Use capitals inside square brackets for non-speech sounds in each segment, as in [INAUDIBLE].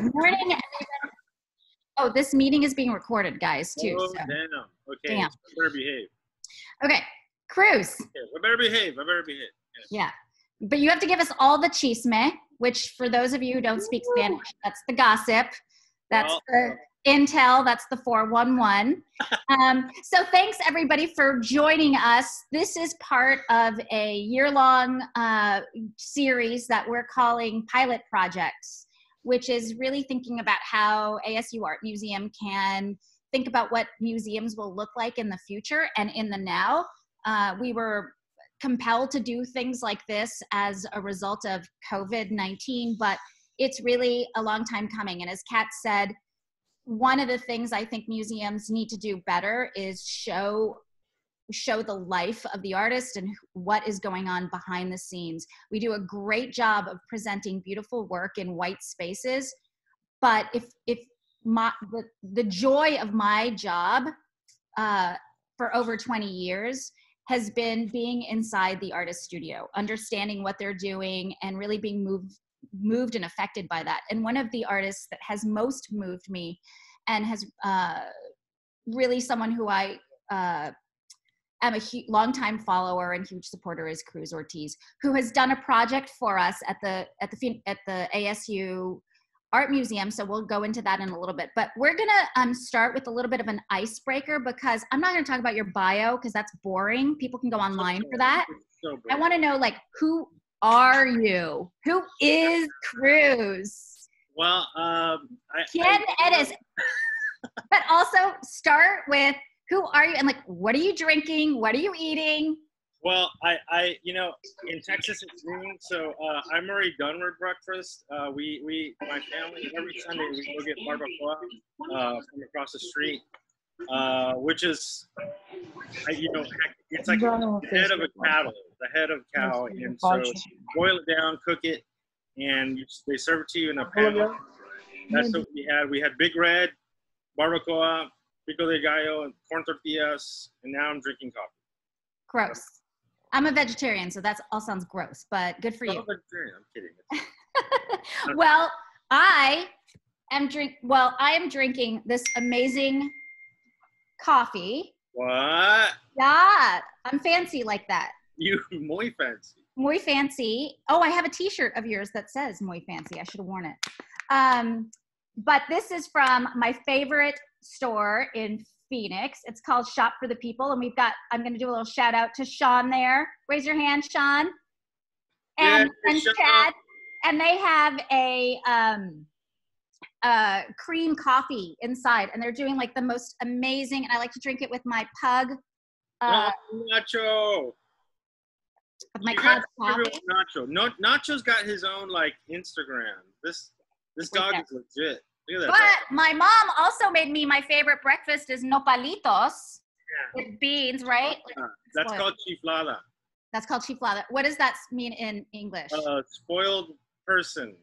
Good morning, everybody. Oh, this meeting is being recorded, guys, too. Oh, so- damn. Okay. Damn. I better behave. Okay, Cruz. Okay, I better behave. I better behave. Yeah. But you have to give us all the chisme, which for those of you who don't speak Spanish, that's the gossip. That's Well, the intel. That's the 411. [LAUGHS] um, so thanks everybody for joining us. This is part of a year long uh, series that we're calling Pilot Projects, which is really thinking about how ASU Art Museum can think about what museums will look like in the future and in the now. Uh, we were compelled to do things like this as a result of COVID 19, but it's really a long time coming. And as Kat said, one of the things I think museums need to do better is show show the life of the artist and what is going on behind the scenes. We do a great job of presenting beautiful work in white spaces, but if if my the, the joy of my job uh, for over 20 years has been being inside the artist studio, understanding what they're doing, and really being moved moved and affected by that. And one of the artists that has most moved me, and has uh, really someone who I uh, am a hu- longtime follower and huge supporter is Cruz Ortiz, who has done a project for us at the at the at the ASU art museum. So we'll go into that in a little bit. But we're gonna um, start with a little bit of an icebreaker because i'm not gonna talk about your bio because that's boring. People can go online for that. So i want to know like who are you? Who is cruz? Well, um, I, ken I, edis. [LAUGHS] But also start with who are you and like what are you drinking what are you eating Well, I, I, you know, in Texas it's noon, so uh, I'm already done with breakfast. Uh, we, we, my family, every Sunday we go get barbacoa uh, from across the street, uh, which is, I, you know, it's like the head of a cattle, the head of cow, and so boil it down, cook it, and you, they serve it to you in a pan. That's what we had. We had Big Red, barbacoa, pico de gallo, and corn tortillas, and now I'm drinking coffee. gross i'm a vegetarian so that's all sounds gross but good for you I'm vegetarian. I'm kidding. [LAUGHS] well, I am drink. Well, I am drinking this amazing coffee. What? Yeah, I'm fancy like that. You muy fancy. Muy fancy. Oh, I have a T-shirt of yours that says "Muy fancy." I should have worn it. Um, but this is from my favorite store in Phoenix. It's called Shop for the People, and we've got. I'm going to do a little shout out to Sean there. Raise your hand, Sean. And Yeah, and. Chad. And they have a um, uh, cream coffee inside, and they're doing like the most amazing. And I like to drink it with my pug. Uh, Nacho. my You gotta pug give it coffee. Nacho. No, Nacho's got his own like Instagram. This this dog yeah. is legit. But my mom also made me my favorite breakfast is nopalitos dog. with beans, right? Yeah. That's Spoiled. called chiflada. That's called chiflada. What does that mean in English? Uh, spoiled person.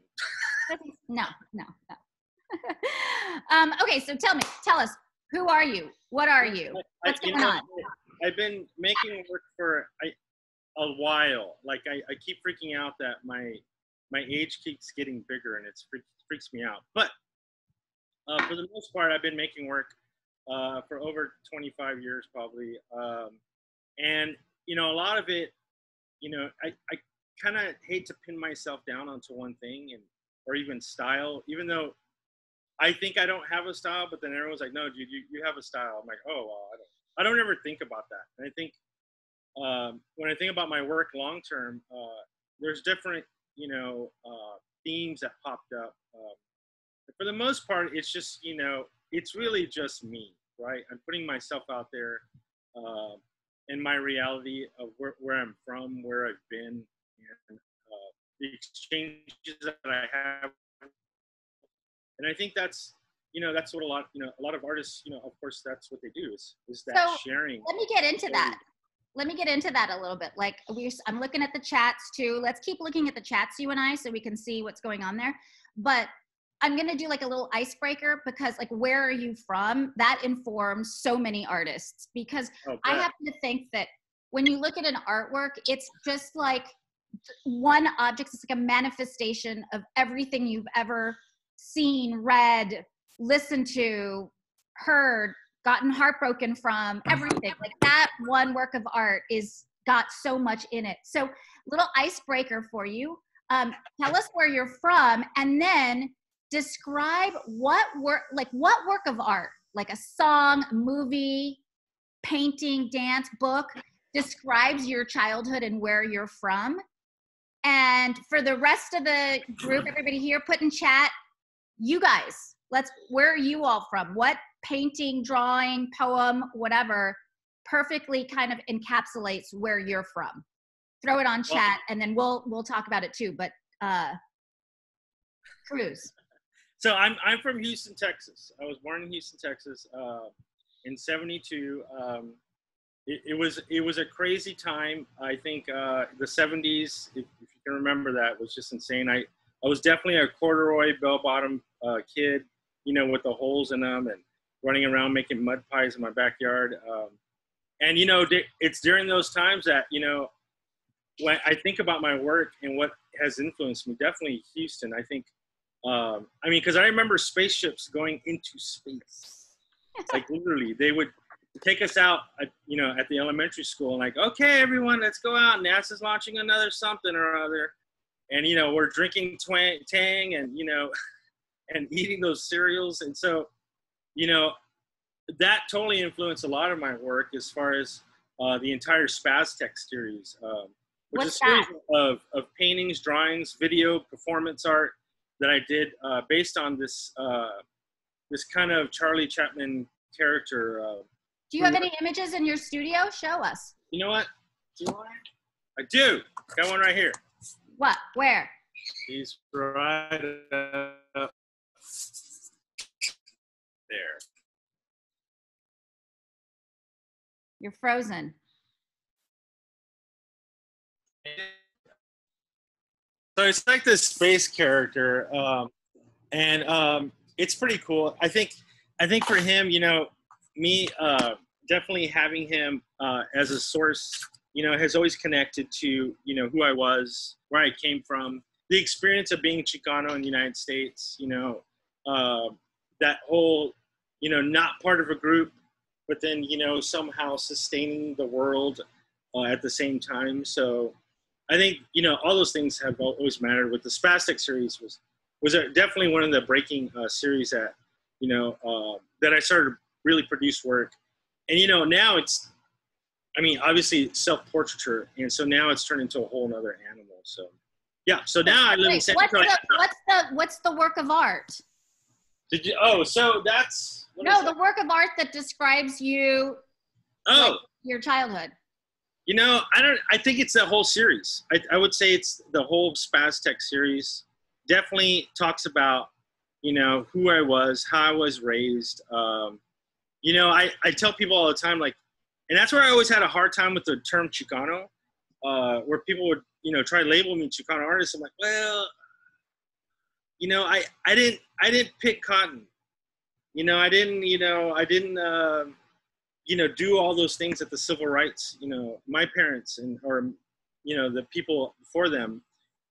[LAUGHS] no, no, no. [LAUGHS] um, okay, so tell me, tell us, who are you? What are you? I- What's you going know, on? I've been making work for I, a while. Like I, I keep freaking out that my my age keeps getting bigger and it freaks, freaks me out. But uh, for the most part, I've been making work uh, for over 25 years probably. Um, and you know, a lot of it, you know, I, I kind of hate to pin myself down onto one thing and or even style, even though I think I don't have a style, but then everyone's like, no, dude, you, you have a style. I'm like, oh, well, I don't. I don't ever think about that. And I think um, when I think about my work long term, uh, there's different, you know, uh, themes that popped up. Um, for the most part, it's just, you know, it's really just me, right? I'm putting myself out there uh, in my reality of where, where I'm from, where I've been, and uh, the exchanges that I have. And I think that's, you know, that's what a lot, you know, a lot of artists, you know, of course, that's what they do is, is that So, sharing. Let me get into that. Let me get into that a little bit. Like we, I'm looking at the chats too. Let's keep looking at the chats, you and I, so we can see what's going on there. But I'm gonna do like a little icebreaker because, like, where are you from? That informs so many artists. Because Oh, I happen to think that when you look at an artwork, it's just like one object. It's like a manifestation of everything you've ever seen, read, listened to, heard, gotten heartbroken from, everything. Like that one work of art is got so much in it. So, little icebreaker for you. Um, tell us where you're from, and then describe what work, like what work of art, like a song, movie, painting, dance, book, describes your childhood and where you're from. And for the rest of the group, everybody here, put in chat, you guys, let's, where are you all from? What painting, drawing, poem, whatever, perfectly kind of encapsulates where you're from? Throw it on chat and then we'll, we'll talk about it too. But, uh, Cruz. So I'm, I'm from Houston, Texas. I was born in Houston, Texas. Uh, in 72 um, it, it, was it was a crazy time i think uh, the 70s if, if, you can remember that was just insane i i was definitely a corduroy bell bottom uh, kid you know with the holes in them and running around making mud pies in my backyard um, and you know it's during those times that you know when i think about my work and what has influenced me definitely houston i think um, i mean because i remember spaceships going into space. [LAUGHS] Like literally, they would take us out, at, you know, at the elementary school, and like, okay, everyone, let's go out. NASA's launching another something or other, and you know, we're drinking twang, Tang, and you know, [LAUGHS] and eating those cereals, and so, you know, that totally influenced a lot of my work as far as uh, the entire Spaztec series, um, which What's is a series of, of paintings, drawings, video, performance art that I did uh, based on this uh, this kind of Charlie Chaplin character. Uh, do you have any images in your studio? Show us. You know what? Do I do. Got one right here. What? Where? He's right up there. You're frozen. So it's like this space character, um, and um, it's pretty cool. I think I think for him, you know, me uh, definitely having him uh, as a source, you know, has always connected to you know who I was, where I came from, the experience of being Chicano in the United States. You know, uh, that whole, you know, not part of a group, but then you know somehow sustaining the world uh, at the same time. So. I think you know all those things have always mattered. With the Spaztec series was was definitely one of the breaking uh, series that you know uh, that I started really produce work, and you know now it's, I mean obviously self portraiture, and so now it's turned into a whole other animal. So yeah, so now I live Wait, in San what's the, what's the what's the work of art? Did you? Oh, so that's no the work of art that describes you. Oh, like, your childhood. You know, I don't. I think it's the whole series. I, I would say it's the whole Spaztec series definitely talks about you know who I was, how I was raised. Um, you know, I, I tell people all the time like, and that's where I always had a hard time with the term Chicano, uh, where people would you know try to label me Chicano artist. I'm like, well, you know, I I didn't I didn't pick cotton. You know, I didn't you know I didn't. Uh, you know, do all those things that the civil rights, you know, my parents and or, you know, the people before them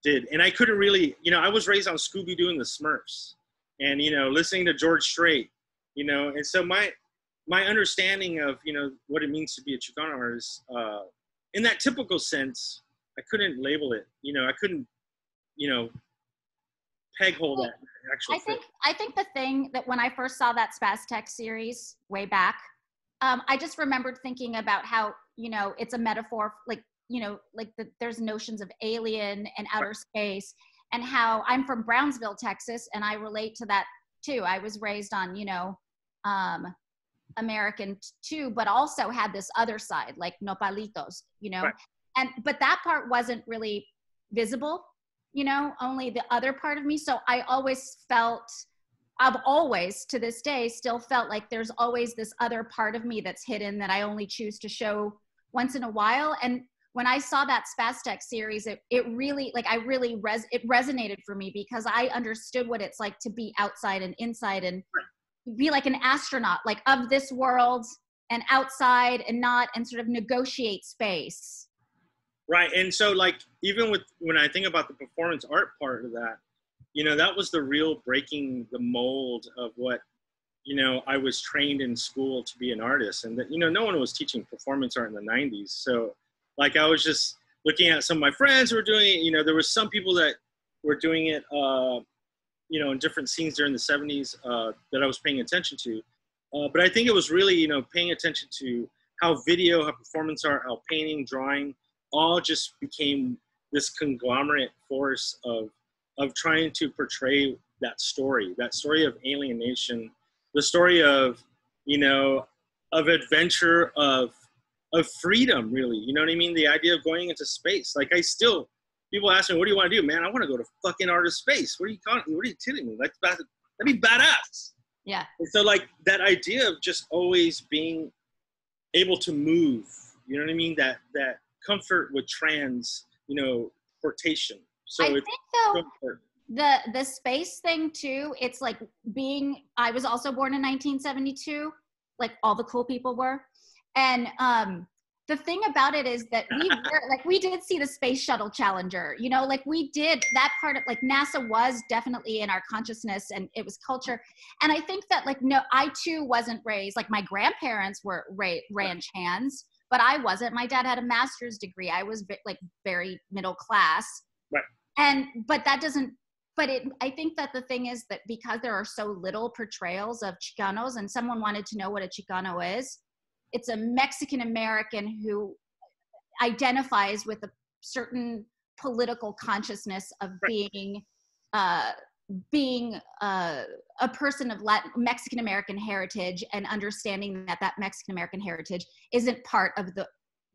did. And I couldn't really, you know, I was raised on Scooby Doo and the Smurfs, and you know, listening to George Strait, you know, and so my my understanding of you know what it means to be a Chicano artist, uh, in that typical sense, I couldn't label it. You know, I couldn't, you know, peg hold that. Actually, I think I think the thing that when I first saw that Spaztec series way back, um, I just remembered thinking about how you know it's a metaphor like you know like the, there's notions of alien and outer space and how i'm from brownsville texas and i relate to that too. I was raised on you know um american too but also had this other side like nopalitos you know? Right. and but that part wasn't really visible you know only the other part of me. So i always felt i've always to this day still felt like there's always this other part of me that's hidden that i only choose to show once in a while and when I saw that Spaztec series, it, it really, like, I really, res- it resonated for me because I understood what it's like to be outside and inside and be like an astronaut, like of this world and outside and not, and sort of negotiate space. Right. And so, like, even with when I think about the performance art part of that, you know, that was the real breaking the mold of what, you know, I was trained in school to be an artist. And that, you know, no one was teaching performance art in the 90s. So, like, I was just looking at some of my friends who were doing it. You know, there was some people that were doing it, uh, you know, in different scenes during the 70s uh, that I was paying attention to. Uh, but I think it was really, you know, paying attention to how video, how performance art, how painting, drawing, all just became this conglomerate force of of trying to portray that story, that story of alienation, the story of, you know, of adventure, of of freedom, really. You know what I mean? The idea of going into space. Like I still, people ask me, "What do you want to do, man?" I want to go to fucking outer space. What are you calling? What are you telling me? Like that'd be badass. Yeah. And so like that idea of just always being able to move. You know what I mean? That that comfort with trans, you know, portation. So I think though the the space thing too. It's like being. I was also born in 1972, like all the cool people were, and um, the thing about it is that we [LAUGHS] were, like we did see the space shuttle Challenger. You know, like we did that part of like NASA was definitely in our consciousness and it was culture. And I think that like no, I too wasn't raised like my grandparents were ra- ranch hands but I wasn't. My dad had a master's degree. I was like very middle class. And but that doesn't but it I think that the thing is that because there are so little portrayals of Chicanos and someone wanted to know what a Chicano is, it's a Mexican American who identifies with a certain political consciousness of being uh being uh, a person of Latin, Mexican American heritage and understanding that that Mexican American heritage isn't part of the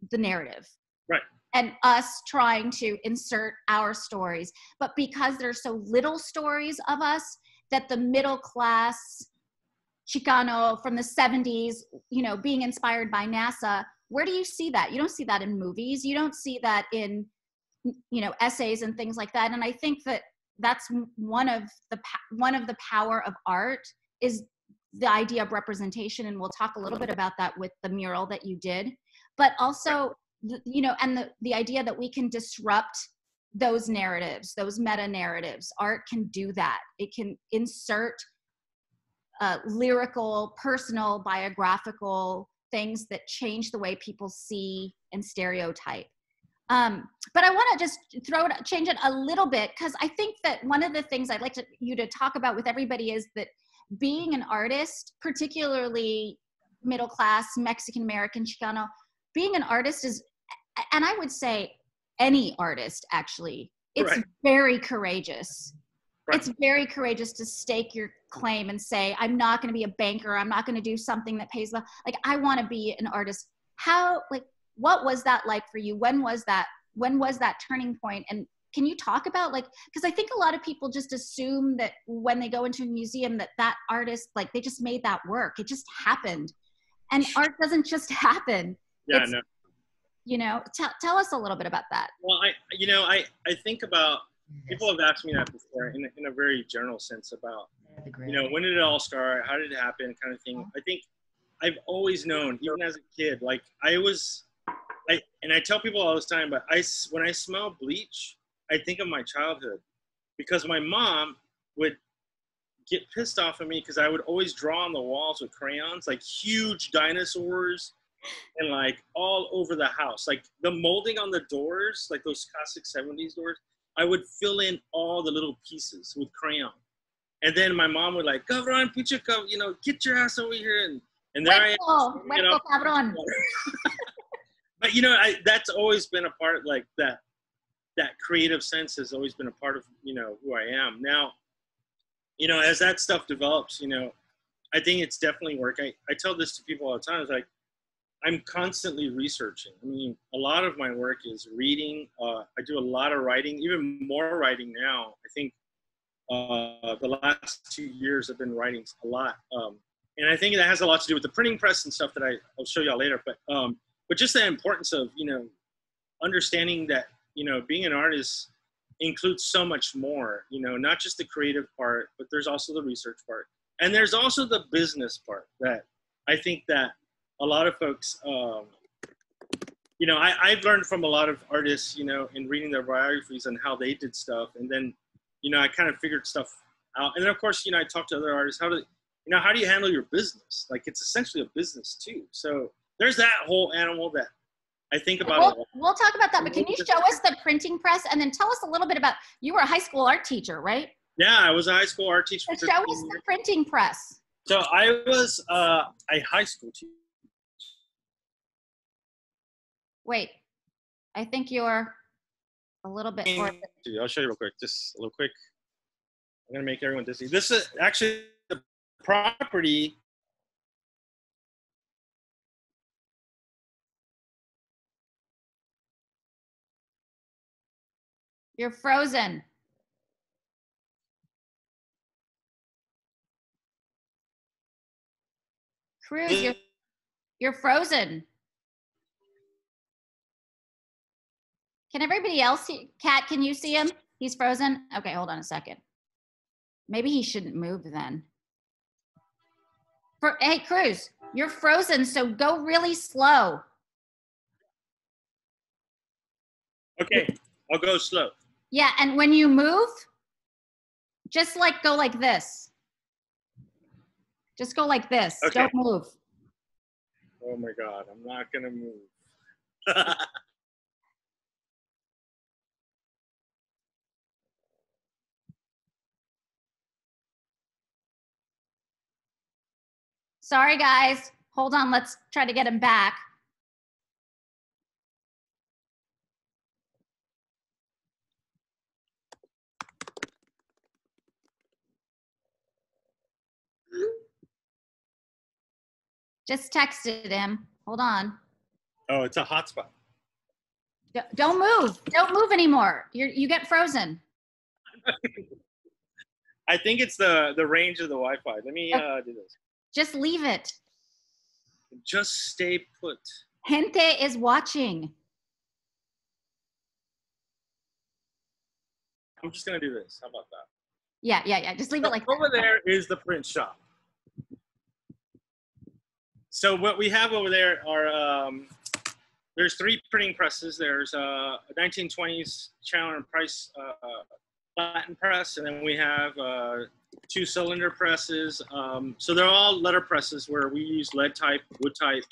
the narrative. Right. And us trying to insert our stories, but because there's so little stories of us, that the middle class Chicano from the 70s, you know, being inspired by NASA, where do you see that? You don't see that in movies. You don't see that in, you know, essays and things like that. And I think that that's one of the one of the power of art is the idea of representation and we'll talk a little bit about that with the mural that you did but also you know and the the idea that we can disrupt those narratives those meta narratives art can do that. It can insert uh, lyrical personal biographical things that change the way people see and stereotype. Um, but I want to just throw it, change it a little bit because I think that one of the things I'd like to, you to talk about with everybody is that being an artist, particularly middle class Mexican American Chicano, being an artist is, and I would say any artist actually, it's Right. very courageous. Right. It's very courageous to stake your claim and say, I'm not going to be a banker. I'm not going to do something that pays well. Like, I want to be an artist. How, like, what was that like for you when was that when was that turning point? point and can you talk about like because i think a lot of people just assume that when they go into a museum that that artist like they just made that work it just happened and art doesn't just [LAUGHS] happen Yeah, It's- no. You know tell, tell us a little bit about that Well, I, you know, I, I think about people have asked me that before in a, in a very general sense about, you know, when did it all start? How did it happen? Kind of thing. I think I've always known, even as a kid, like I was, I, and I tell people all this time, but i when I smell bleach, I think of my childhood because my mom would get pissed off at me because I would always draw on the walls with crayons, like huge dinosaurs and like all over the house. Like the molding on the doors, like those classic 70s doors, I would fill in all the little pieces with crayon. And then my mom would like, Cabron, pichuca, you know, get your ass over here. And, and there I am. Huerco, you know. huerco cabrón. [LAUGHS] But you know, I, that's always been a part like that. That creative sense has always been a part of you know who I am. Now, you know, as that stuff develops, you know, I think it's definitely work. I, I tell this to people all the time. It's like I'm constantly researching. I mean, a lot of my work is reading. Uh, I do a lot of writing, even more writing now. I think uh, the last two years I've been writing a lot, um, and I think that has a lot to do with the printing press and stuff that I, I'll show y'all later. But um, but just the importance of you know understanding that you know being an artist includes so much more. You know, not just the creative part, but there's also the research part, and there's also the business part that I think that a lot of folks. Um, you know, I, I've learned from a lot of artists, you know, in reading their biographies and how they did stuff, and then you know, I kind of figured stuff out. And then of course, you know, I talked to other artists. How do you know how do you handle your business? Like it's essentially a business too. So there's that whole animal that I think about. We'll, we'll talk about that, but can you show us the printing press and then tell us a little bit about you were a high school art teacher, right? Yeah, I was a high school art teacher. So show us the printing press. So I was uh, a high school teacher. Wait, I think you're a little bit. I'll show you real quick, just a little quick. I'm gonna make everyone dizzy. This is actually the property. You're frozen. Cruz, you're, you're frozen. Can everybody else see? Kat, can you see him? He's frozen? Okay, hold on a second. Maybe he shouldn't move then. For, hey, Cruz, you're frozen, so go really slow. Okay, I'll go slow. Yeah, and when you move, just like go like this. Just go like this. Okay. Don't move. Oh my God, I'm not going to move. [LAUGHS] Sorry, guys. Hold on. Let's try to get him back. Just texted him. Hold on. Oh, it's a hotspot. Don't move. Don't move anymore. You you get frozen. [LAUGHS] I think it's the the range of the Wi-Fi. Let me uh, do this. Just leave it. Just stay put. Gente is watching. I'm just gonna do this. How about that? Yeah, yeah, yeah. Just leave so it like over that. there is the print shop. So what we have over there are um, there's three printing presses. There's a 1920s Chandler and Price uh, Platen press, and then we have uh, two cylinder presses. Um, so they're all letter presses where we use lead type, wood type,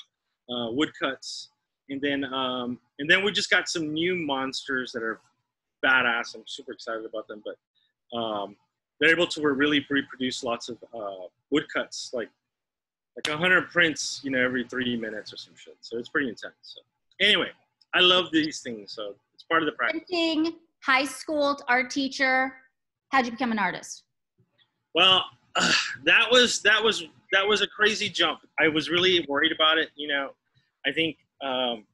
uh, wood cuts, and then um, and then we just got some new monsters that are badass. I'm super excited about them, but um, they're able to really reproduce lots of uh, wood cuts, like like 100 prints, you know, every three minutes or some shit. So it's pretty intense. So anyway, I love these things. So it's part of the practice. Printing, high school art teacher. How'd you become an artist? Well, uh, that was that was that was a crazy jump. I was really worried about it. You know, I think um,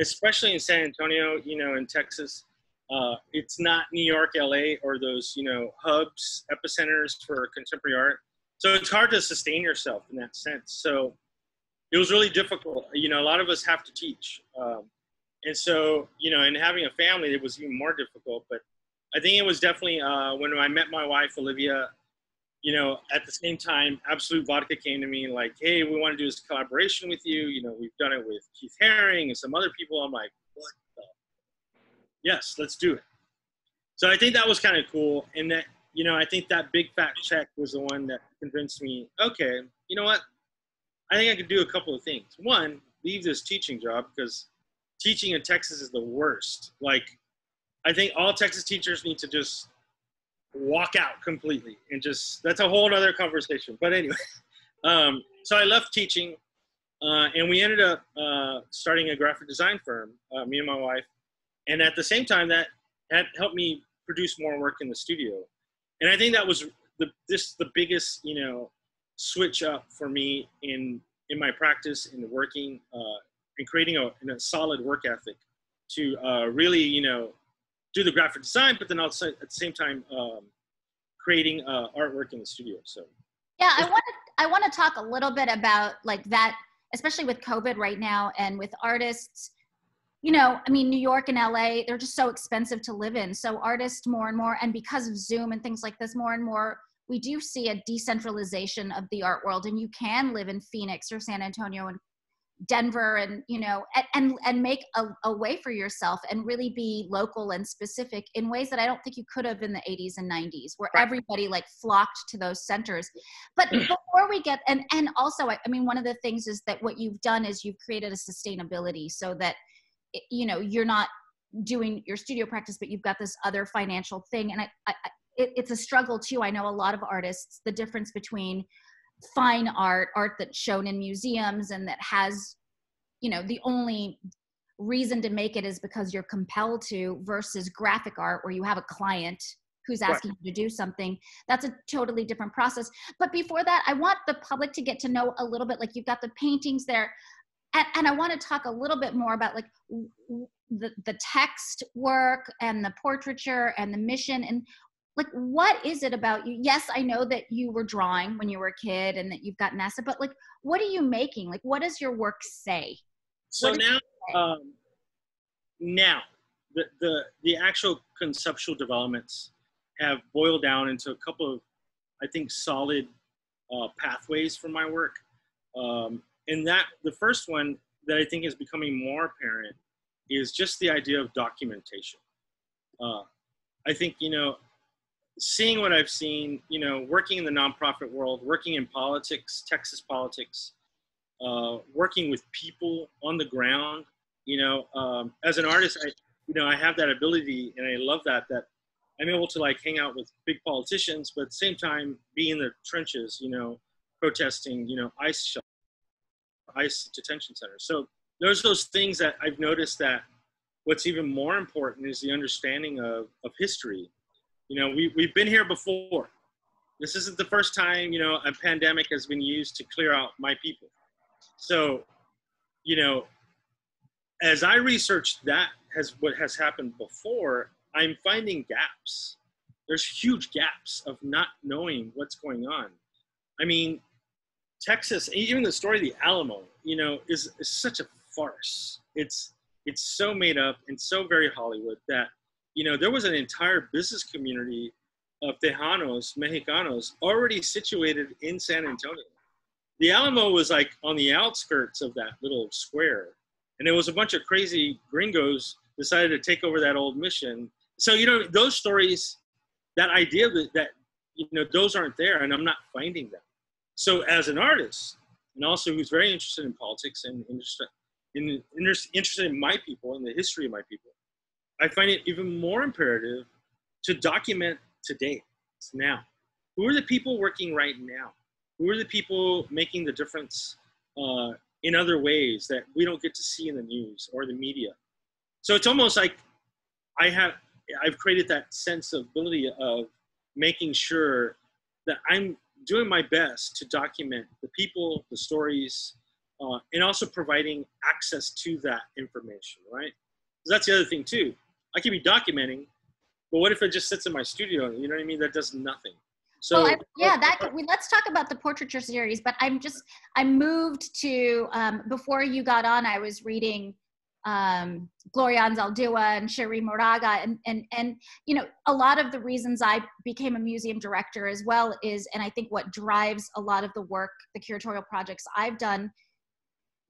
especially in San Antonio, you know, in Texas, uh, it's not New York, LA, or those you know hubs, epicenters for contemporary art. So it's hard to sustain yourself in that sense. So it was really difficult. You know a lot of us have to teach. Um, and so you know and having a family it was even more difficult. But i think it was definitely uh, when i met my wife olivia you know at the same time Absolut vodka came to me like hey we want to do this collaboration with you you know we've done it with keith haring and some other people i'm like what the yes let's do it so i think that was kind of cool and that you know, I think that big fat check was the one that convinced me, okay, you know what? I think I could do a couple of things. One, leave this teaching job because teaching in Texas is the worst. Like, I think all Texas teachers need to just walk out completely and just, that's a whole other conversation. But anyway, [LAUGHS] um, so I left teaching uh, and we ended up uh, starting a graphic design firm, uh, me and my wife. And at the same time, that, that helped me produce more work in the studio and I think that was the this the biggest you know switch up for me in in my practice in working uh, and creating a, a solid work ethic to uh, really you know do the graphic design, but then also at the same time um, creating uh, artwork in the studio. So yeah, I want to I want to talk a little bit about like that, especially with COVID right now and with artists you know, I mean, New York and LA, they're just so expensive to live in. So artists more and more, and because of Zoom and things like this, more and more, we do see a decentralization of the art world. And you can live in Phoenix or San Antonio and Denver and you know and and, and make a, a, way for yourself and really be local and specific in ways that I don't think you could have in the 80s and 90s where right. everybody like flocked to those centers. But mm. before we get and and also I, I mean one of the things is that what you've done is you've created a sustainability so that you know you're not doing your studio practice but you've got this other financial thing and I, I it, it's a struggle too. I know a lot of artists, the difference between fine art, art that's shown in museums and that has, you know, the only reason to make it is because you're compelled to versus graphic art where you have a client who's asking right. you to do something. That's a totally different process. But before that i want the public to get to know a little bit like you've got the paintings there. And, and i want to talk a little bit more about like the, the text work and the portraiture and the mission and like what is it about you? Yes i know that you were drawing when you were a kid and that you've got nasa but like what are you making? Like what does your work say? So now um, now the, the the actual conceptual developments have boiled down into a couple of i think solid uh, pathways for my work. Um, and that the first one that i think is becoming more apparent is just the idea of documentation. Uh, i think you know seeing what I've seen, you know, working in the nonprofit world, working in politics, Texas politics, uh, working with people on the ground, you know, um, as an artist, I, you know, I have that ability and I love that, that I'm able to like hang out with big politicians, but at the same time be in the trenches, you know, protesting, you know, ICE, ICE detention centers. So there's those things that I've noticed that what's even more important is the understanding of, of history you know, we, we've been here before. This isn't the first time, you know, a pandemic has been used to clear out my people. So, you know, as I research that has what has happened before, I'm finding gaps. There's huge gaps of not knowing what's going on. I mean, Texas, even the story of the Alamo, you know, is, is such a farce. It's it's so made up and so very Hollywood that you know, there was an entire business community of Tejanos, Mexicanos, already situated in San Antonio. The Alamo was like on the outskirts of that little square. And it was a bunch of crazy gringos decided to take over that old mission. So, you know, those stories, that idea that, that you know, those aren't there and I'm not finding them. So as an artist, and also who's very interested in politics and interested in, interested in my people and the history of my people, I find it even more imperative to document today, now. Who are the people working right now? Who are the people making the difference uh, in other ways that we don't get to see in the news or the media? So it's almost like I have I've created that sensibility of ability of making sure that I'm doing my best to document the people, the stories, uh, and also providing access to that information, right? That's the other thing too. I could be documenting, but what if it just sits in my studio? You know what I mean? That does nothing. So well, yeah, that [LAUGHS] we, let's talk about the portraiture series. But I'm just I moved to um, before you got on. I was reading um, Gloria Anzaldúa and Cherríe Moraga, and and and you know a lot of the reasons I became a museum director as well is, and I think what drives a lot of the work, the curatorial projects I've done,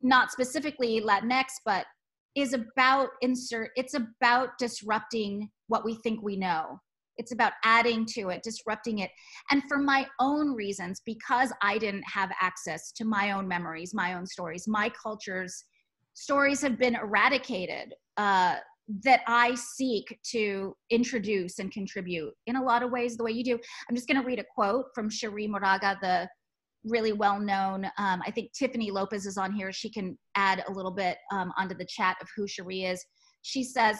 not specifically Latinx, but is about insert it's about disrupting what we think we know. It's about adding to it disrupting it. And for my own reasons because i didn't have access to my own memories my own stories my culture's stories have been eradicated uh, that i seek to introduce and contribute in a lot of ways the way you do. I'm just going to read a quote from cherríe moraga the really well known. Um, I think Tiffany Lopez is on here. She can add a little bit um, onto the chat of who Cherríe is. She says,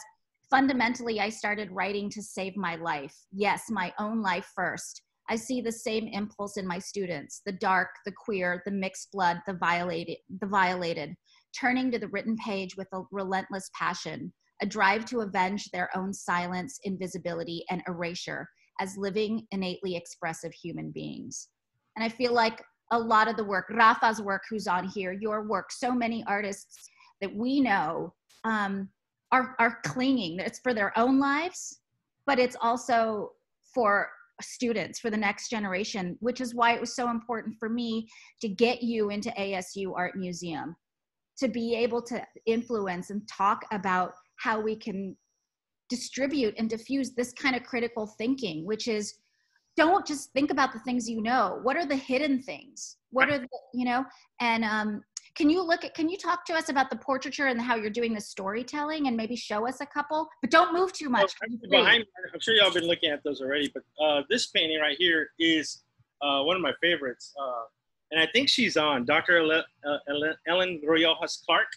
fundamentally, I started writing to save my life. Yes, my own life first. I see the same impulse in my students the dark, the queer, the mixed blood, the violated, the violated, turning to the written page with a relentless passion, a drive to avenge their own silence, invisibility, and erasure as living, innately expressive human beings. And I feel like a lot of the work, Rafa's work, who's on here, your work, so many artists that we know um, are, are clinging. It's for their own lives, but it's also for students, for the next generation, which is why it was so important for me to get you into ASU Art Museum. to be able to influence and talk about how we can distribute and diffuse this kind of critical thinking which is don't just think about the things you know. What are the hidden things? What are the you know and um can you look at can you talk to us about the portraiture and how you're doing the storytelling and maybe show us a couple? But don't move too much. Behind, i'm sure y'all have been looking at those already but uh, this painting right here is uh, one of my favorites uh, and i think she's on dr ellen, uh, ellen riojas clark.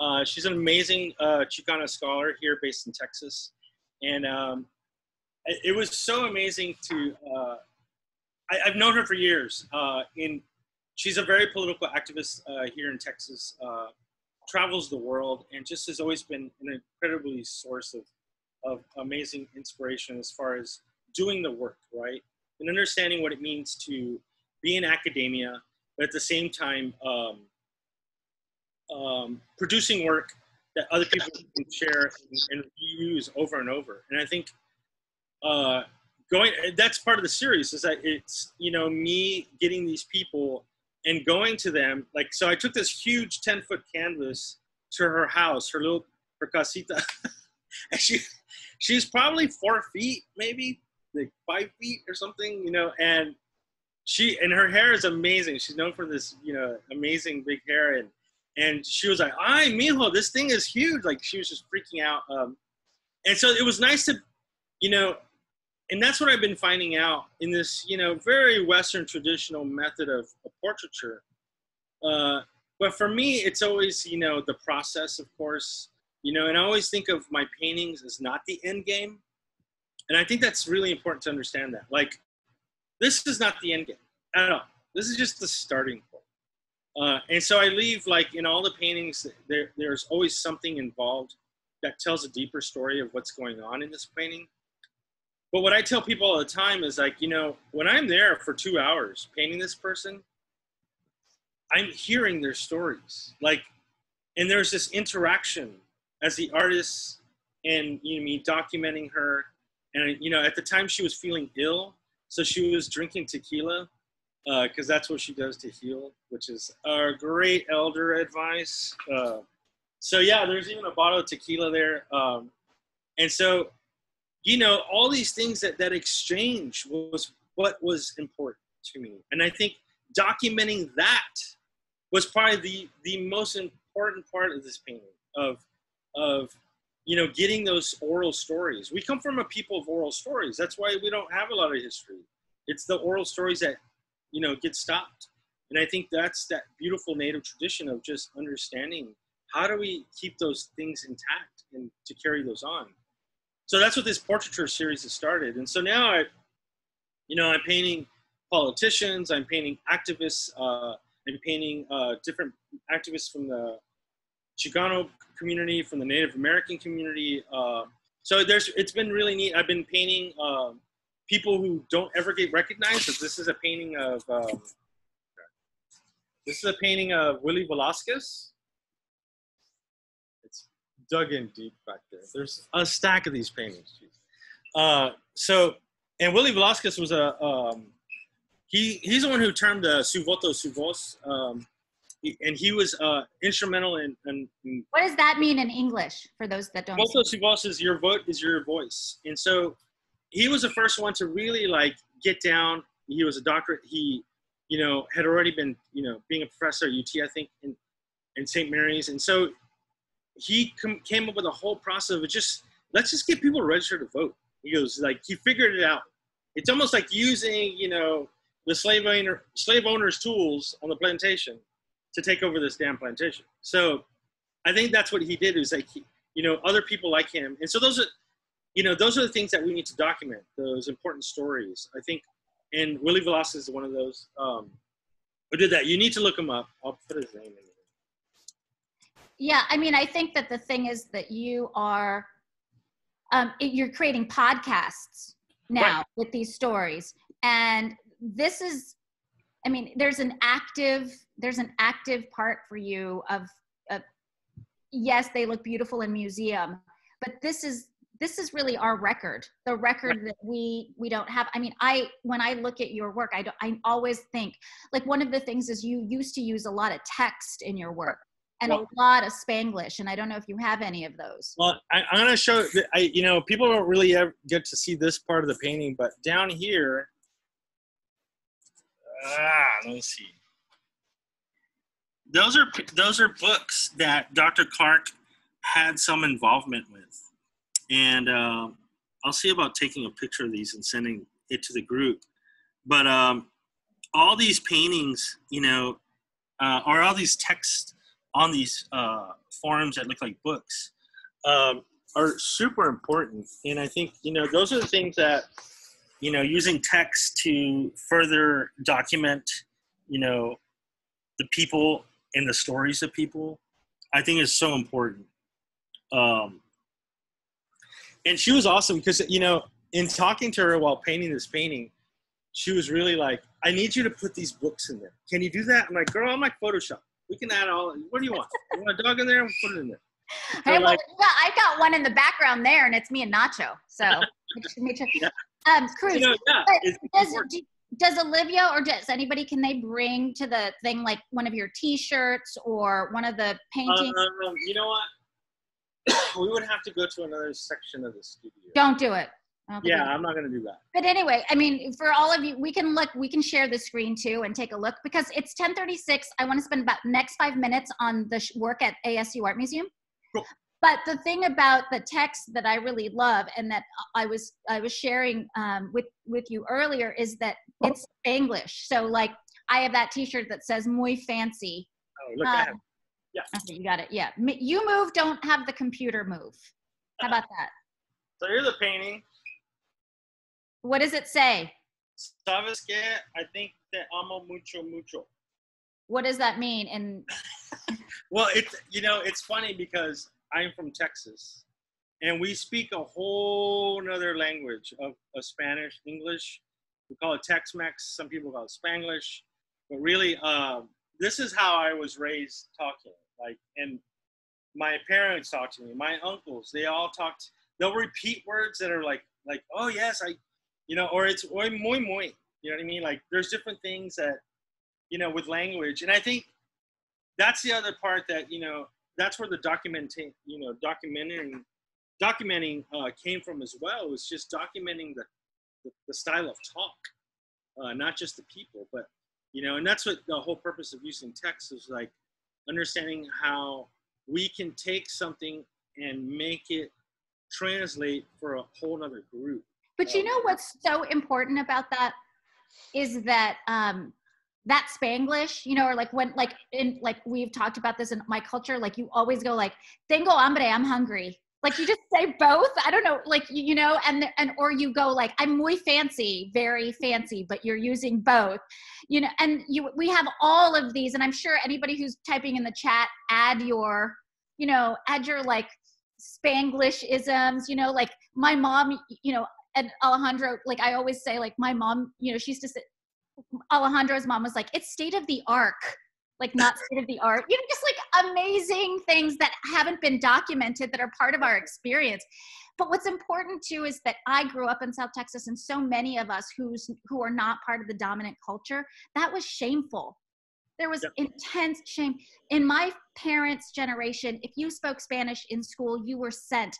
Uh, she's an amazing uh, chicana scholar here based in texas. And um, it was so amazing to I, have known her for years in she's a very political activist uh, here in Texas, uh, travels the world, and just has always been an incredibly source of, of amazing inspiration as far as doing the work, right? And understanding what it means to be in academia, but at the same time, um, um, producing work that other people can share and, and use over and over. And I think uh, going that's part of the series is that it's you know me getting these people and going to them like so i took this huge 10 foot canvas to her house her little her casita. [LAUGHS] And she she's probably four feet maybe like five feet or something you know and she and her hair is amazing. She's known for this you know amazing big hair and and she was like i mijo this thing is huge. Like she was just freaking out um and so it was nice to you know and that's what I've been finding out in this, you know, very Western traditional method of, of portraiture. Uh, but for me, it's always, you know, the process, of course, you know, and I always think of my paintings as not the end game. And I think that's really important to understand that. Like, this is not the end game at all. This is just the starting point. Uh, and so I leave, like, in all the paintings, there, there's always something involved that tells a deeper story of what's going on in this painting. But what I tell people all the time is like, you know, when I'm there for two hours painting this person, I'm hearing their stories. Like, and there's this interaction as the artist and you know me documenting her. And you know, at the time she was feeling ill, so she was drinking tequila because uh, that's what she does to heal, which is our great elder advice. Uh, so yeah, there's even a bottle of tequila there. Um, and so you know, all these things that that exchange was what was important to me. And I think documenting that was probably the the most important part of this painting of of you know getting those oral stories. We come from a people of oral stories. That's why we don't have a lot of history. It's the oral stories that you know get stopped. And I think that's that beautiful native tradition of just understanding how do we keep those things intact and to carry those on so that's what this portraiture series has started. And so now I, you know, I'm painting politicians, I'm painting activists, uh, I'm painting uh, different activists from the Chicano community, from the Native American community. Uh, so there's, it's been really neat. I've been painting um, people who don't ever get recognized. So this is a painting of, um, this is a painting of Willie Velasquez dug in deep back there. There's a stack of these paintings. Uh, so, and Willie Velasquez was a um, he. He's the one who termed the su voto su voz, um, and he was uh, instrumental in, in, in, What does that mean in English for those that don't? Voto su voz is your vote is your voice, and so he was the first one to really like get down. He was a doctorate. He, you know, had already been you know being a professor at UT, I think, in in St. Mary's, and so he com- came up with a whole process of just let's just get people registered to vote. He goes like he figured it out. It's almost like using you know the slave owner slave owners' tools on the plantation to take over this damn plantation. So I think that's what he did. Is like he, you know other people like him, and so those are you know those are the things that we need to document. Those important stories. I think, and Willie Velasquez is one of those um, who did that. You need to look him up. I'll put his name in. Yeah, I mean, I think that the thing is that you are um, you're creating podcasts now right. with these stories, and this is, I mean, there's an active there's an active part for you of, of yes, they look beautiful in museum, but this is this is really our record the record that we we don't have. I mean i when i look at your work i don't i always think like one of the things is you used to use a lot of text in your work and Well- a lot of Spanglish. And I don't know if you have any of those. Well, I, I'm gonna show. I you know people don't really ever get to see this part of the painting, but down here, ah, let's see. Those are those are books that Dr. Clark had some involvement with, and um, I'll see about taking a picture of these and sending it to the group. But um, all these paintings, you know, uh, or all these texts on these uh, forums that look like books um, are super important. And I think, you know, those are the things that, you know, using text to further document, you know, the people and the stories of people, I think is so important. Um, and she was awesome because, you know, in talking to her while painting this painting, she was really like, I need you to put these books in there. Can you do that? I'm like, girl, I'm like Photoshop. We can add all. What do you want? You want a dog in there? We'll put it in there. [LAUGHS] So, Hey, well, like, yeah, I've got one in the background there, and it's me and Nacho. So, [LAUGHS] make sure. Yeah. Um, Cruz, you know, yeah, does, do- does Olivia or does anybody can they bring to the thing like one of your T-shirts or one of the paintings? Um, you know what? [COUGHS] we would have to go to another section of the studio. Don't do it. I don't think Yeah, I'm not gonna do that. But anyway, I mean, for all of you, we can look, we can share the screen too and take a look because it's 1036. I want to spend about next five minutes on the sh- work at ASU Art Museum. Cool. But the thing about the text that I really love and that I was I was sharing um, with with you earlier is that it's English. So like I have that T-shirt that says "muy fancy." Oh, look, Um, okay, you got it. Yeah, you move. Don't have the computer move. How about that? so here's the painting. What does it say? Sabes que? I think te amo mucho, mucho. What does that mean? And [LAUGHS] Well, it's you know it's funny because I'm from Texas, and we speak a whole nother language of, of Spanish, English. We call it Tex-Mex. Some people call it Spanglish, but really, um, this is how I was raised talking. Like, and my parents talked to me. My uncles, they all talked. They'll repeat words that are like, like, oh yes, I, you know, or it's oy muy muy. You know what I mean? Like, there's different things that, you know, with language, and I think that's the other part that you know that's where the documenting you know documenting documenting uh, came from as well was just documenting the, the, the style of talk uh, not just the people but you know and that's what the whole purpose of using text is like understanding how we can take something and make it translate for a whole other group But you know what's so important about that is that um that Spanglish, you know, or like when like in like we've talked about this in my culture, like you always go like tengo hambre, I'm hungry. Like you just say both. I don't know, like you, you know, and and or you go like I'm muy fancy, very fancy, but you're using both. You know, and you we have all of these, and I'm sure anybody who's typing in the chat, add your, you know, add your like Spanglish isms, you know, like my mom, you know, and Alejandro, like I always say, like my mom, you know, she used to Alejandro's mom was like, it's state of the arc, like not state of the art. You know, just like amazing things that haven't been documented that are part of our experience. But what's important too is that I grew up in South Texas, and so many of us who's who are not part of the dominant culture, that was shameful. There was Yep. intense shame. In my parents' generation, if you spoke Spanish in school, you were sent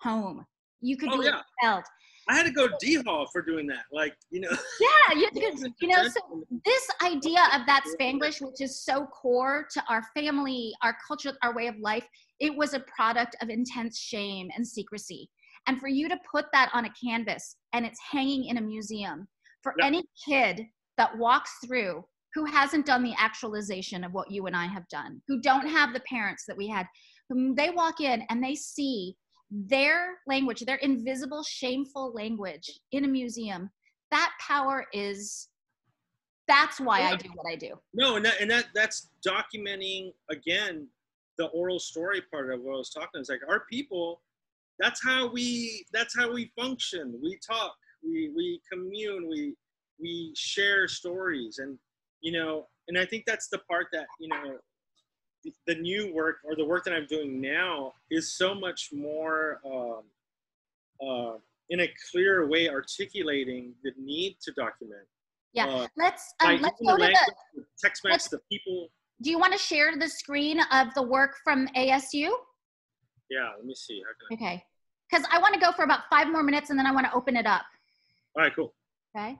home. You could Oh, be yeah. expelled. I had to go d hall for doing that like you know [LAUGHS] Yeah, you, you, [LAUGHS] you know, so this idea of that Spanglish, which is so core to our family, our culture, our way of life, it was a product of intense shame and secrecy. And for you to put that on a canvas and it's hanging in a museum, for Yeah. any kid that walks through who hasn't done the actualization of what you and I have done, who don't have the parents that we had, they walk in and they see their language, their invisible, shameful language in a museum, that power is that's why I do what I do. No, and that, and that that's documenting again the oral story part of what I was talking. It's like our people. That's how we. That's how we function. We talk. We we commune. We we share stories, and you know, and I think that's the part that you know, the, new work or the work that I'm doing now is so much more um, uh, in a clear way articulating the need to document. Yeah. Uh, Let's um, let's go to the the Text-Mex, the people, do you want to share the screen of the work from ASU? Yeah, let me see. Okay. Because I want to go for about five more minutes and then I want to open it up. All right, cool. Okay.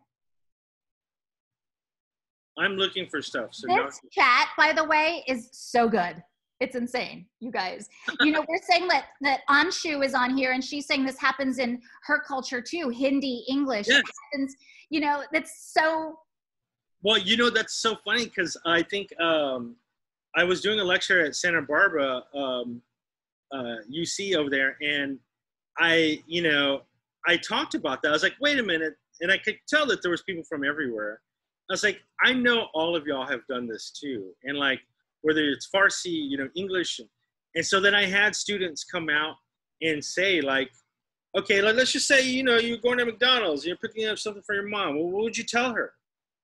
I'm looking for stuff. So This chat, by the way, is so good. It's insane, you guys. You know, we're saying that that Anshu is on here, and she's saying this happens in her culture too, Hindi, English. Yes. happens, you know, that's so. well, you know that's so funny because I think um, I was doing a lecture at Santa Barbara um, uh, UC over there, and I, you know, I talked about that. I was like, wait a minute, and I could tell that there was people from everywhere. I was like, I know all of y'all have done this too, and like whether it's Farsi, you know, English, and so then I had students come out and say like, okay, like, let's just say you know you're going to McDonald's, you're picking up something for your mom. Well, what would you tell her?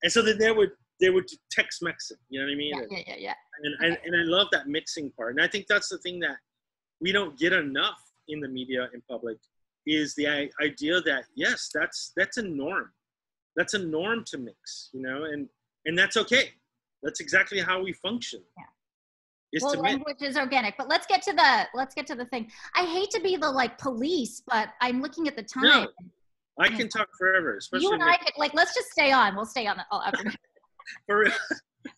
And so then they would they would text Mex it. You know what I mean? Yeah, yeah, yeah, yeah. and, and, and I love that mixing part. And I think that's the thing that we don't get enough in the media in public is the idea that yes, that's that's a norm. That's a norm to mix, you know, and and that's okay. That's exactly how we function. Yeah. Is well, language is organic, but let's get to the let's get to the thing. I hate to be the like police, but I'm looking at the time. No, I can talk forever, especially you and I could like let's just stay on. We'll stay on all afternoon. [LAUGHS] for real.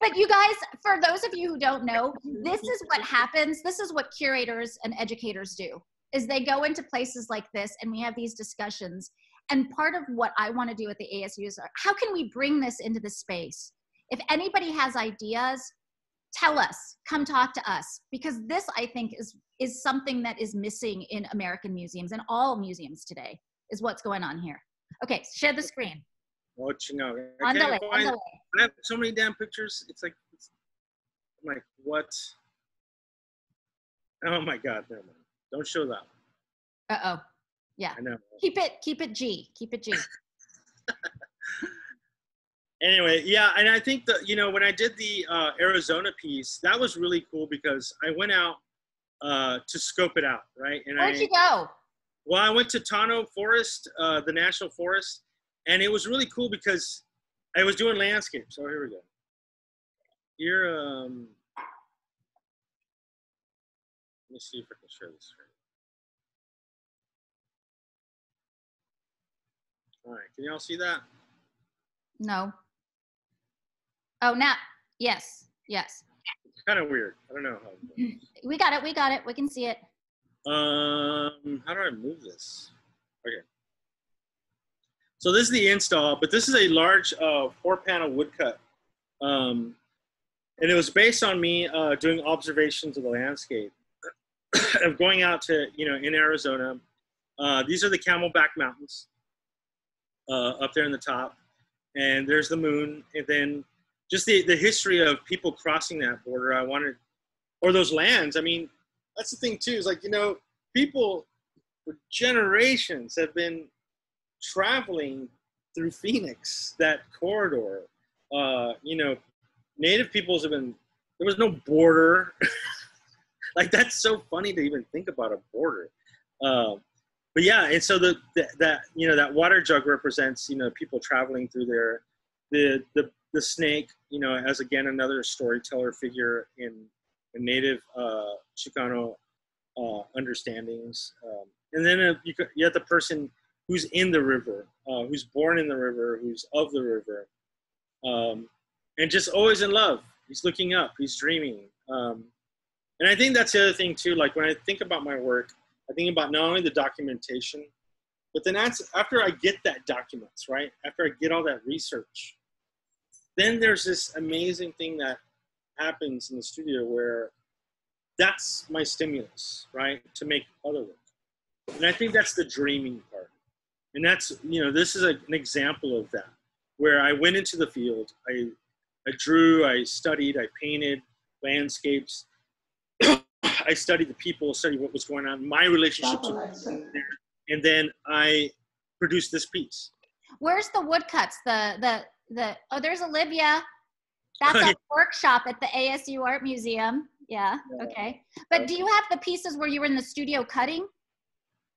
but you guys, for those of you who don't know, this is what happens. This is what curators and educators do. Is they go into places like this and we have these discussions. And part of what I want to do at the ASU is how can we bring this into the space? If anybody has ideas, tell us. Come talk to us because this I think is is something that is missing in American museums and all museums today is what's going on here. Okay, share the screen. What you know? I Andale, find. andale. I have so many damn pictures. It's like, it's, I'm like, what? Oh my God, never mind. Don't show that. Uh oh. Yeah. I know. Keep it keep it G. Keep it G. [LAUGHS] Anyway, yeah, and I think that you know when I did the uh, Arizona piece, that was really cool because I went out uh, to scope it out, right? And Where'd I you go? well, I went to Tonto Forest, uh, the national forest, and it was really cool because I was doing landscapes. So here we go. Here, um, let me see if I can share this. screen. All right, can y'all see that? No. Oh, now. Yes. Yes. It's kind of weird. I don't know how. [CLEARS THROAT] We got it. We got it. We can see it. Um, how do I move this? Okay. So this is the install, but this is a large uh, four-panel woodcut, um, and it was based on me uh, doing observations of the landscape, [CLEARS THROAT] of going out to you know in Arizona. Uh, these are the Camelback Mountains uh, up there in the top, and there's the moon, and then just the the history of people crossing that border. I wanted, or those lands. I mean, that's the thing too is like you know people for generations have been traveling through phoenix that corridor uh you know native peoples have been there was no border [LAUGHS] like that's so funny to even think about a border um but yeah and so the, the that you know that water jug represents you know people traveling through there the the the snake you know as again another storyteller figure in native uh chicano uh, understandings. Um, and then uh, you, you have the person who's in the river, uh, who's born in the river, who's of the river, um, and just always in love. He's looking up, he's dreaming. Um, and I think that's the other thing too. Like when I think about my work, I think about not only the documentation, but then after I get that documents, right? After I get all that research, then there's this amazing thing that happens in the studio where that's my stimulus, right? To make other work. And I think that's the dreaming part. And that's, you know, this is a, an example of that, where I went into the field, I, I drew, I studied, I painted landscapes, I studied the people, studied what was going on, my relationship to there, and then I produced this piece. Where's the woodcuts? The the the oh, there's Olivia. That's a [LAUGHS] yeah. workshop at the ASU Art Museum. Yeah. Yeah. Okay. But do you have the pieces where you were in the studio cutting?